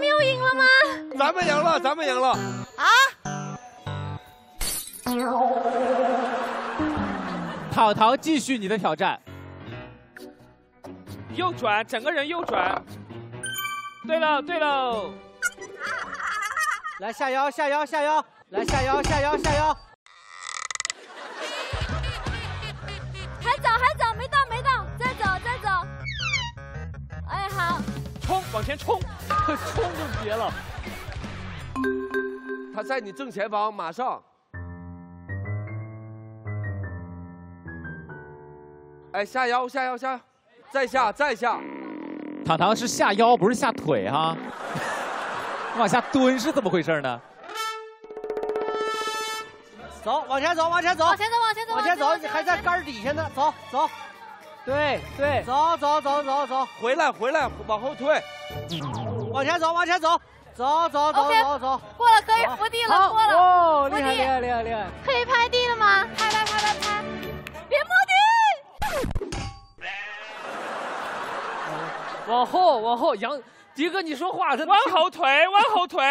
们又赢了吗？咱们赢了，咱们赢了。啊！淘淘，继续你的挑战。右转，整个人右转。对了，对了。来下腰，下腰，下腰。来下腰，下腰，下腰。冲，往前冲，冲就别了。他在你正前方，马上。哎，下腰，下腰，下，再下，再下。糖糖是下腰，不是下腿哈。往下蹲是怎么回事呢？走，往前走，往前走，往前走，往前走，往前走，你还在杆底下呢，走走，对对，走走走走走，回来回来，往后退，往前走，往前走，走走走走走，过了可以伏地了，过了，哦，厉害厉害厉害厉害，可以拍地了吗？拍拍拍拍。拍，别摸地，往后往后，杨迪哥你说话，往后退，往后退。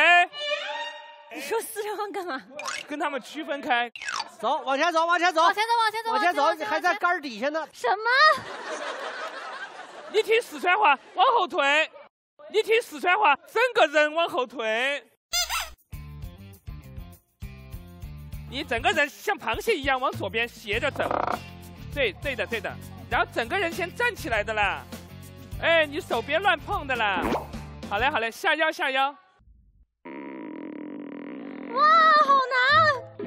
你说四川话干嘛？跟他们区分开，走，往前走，往前走，往前走，往前走，往前走，你还在杆底下呢。什么？你听四川话，往后退。你听四川话，整个人往后退。你整个人像螃蟹一样往左边斜着走。对，对的，对的。然后整个人先站起来的啦。哎，你手别乱碰的啦。好嘞，好嘞，下腰，下腰。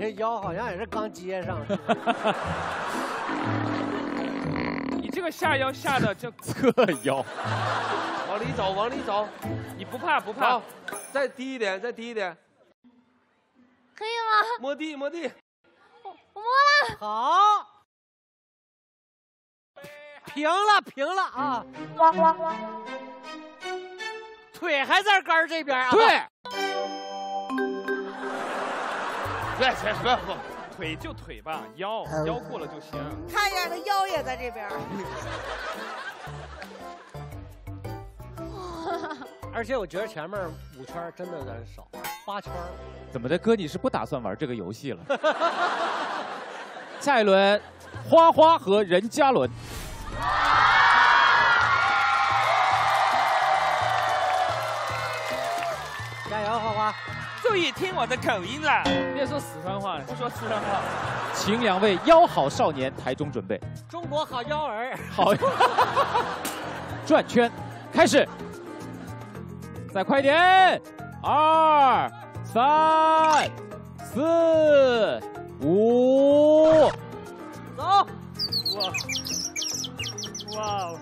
这腰好像也是刚接上。你这个下腰下的就 侧腰，往里走，往里走。你不怕不怕？再低一点，再低一点。可以吗？摸地，摸地。我我摸了。好。平了，平了啊！哇哇哇！腿还在杆这边啊？对。别别别喝，腿就腿吧，腰腰过了就行。看一下，他腰也在这边。而且我觉得前面五圈真的有点少，八圈。怎么的，哥你是不打算玩这个游戏了？下一轮，花花和任嘉伦。加油，花花！注意听我的口音啦，别说四川话了，不说四川话。请两位腰好少年台中准备。中国好腰儿。好。转圈，开始。再快点！二、三、四、五，走！哇！哇！